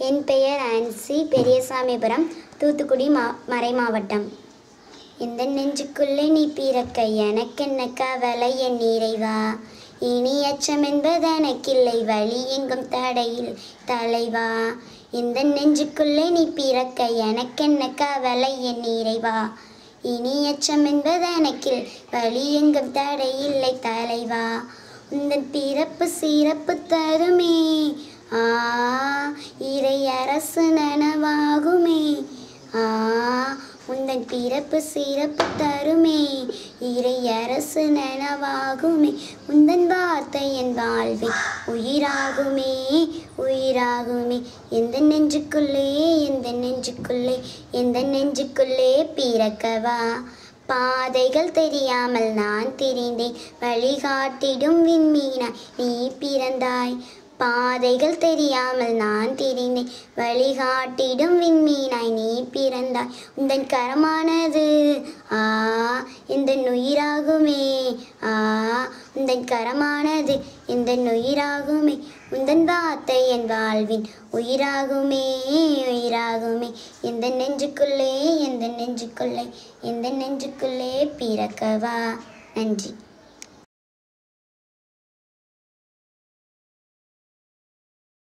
என் பெயர் ஆன்சி பெரியசாமிபுரம் தூத்துக்குடி மா மறை மாவட்டம். இந்த நெஞ்சுக்குள்ளே நீ பிறக்க எனக்கென்ன கவலை என் இறைவா? இனி அச்சம் என்பது எனக்கில்லை வழி எங்கும் தடையில் தலைவா? இந்த நெஞ்சுக்குள்ளே நீ பிறக்க எனக்கென்ன கவலை என் இறைவா? இனி அச்சம் என்பது எனக்கில் வழி எங்கும் தடையில்லை தலைவா? உந்தன் பிறப்பு சிறப்பு தருமே. ஆ அரசு நனவாகுமே. ஆ உந்தன் பிறப்பு சிறப்பு தருமே. இறை அரசு நனவாகுமே. உந்தன் வார்த்தை என் வாழ்வே உயிராகுமே உயிராகுமே. எந்த நெஞ்சுக்குள்ளே எந்த நெஞ்சுக்குள்ளே எந்த நெஞ்சுக்குள்ளே பிறக்கவா? பாதைகள் தெரியாமல் நான் திரிந்தேன். வழிகாட்டிடும் விண்மீனாய் நீ பிறந்தாய். பாதைகள் தெரியாமல் நான் திரிந்தேன். வழிகாட்டிடும் விண்மீனாய் நீ பிறந்தாய். உந்தன் கரமானது ஆ இந்த நுயிராகுமே ஆ உந்தன் கரமானது இந்த நுயிராகுமே உந்தன் வார்த்தை என் வாழ்வின் உயிராகுமே உயிராகுமே. எந்த நெஞ்சுக்குள்ளே எந்த நெஞ்சுக்குள்ளே எந்த நெஞ்சுக்குள்ளே பிறக்கவா? நன்றி.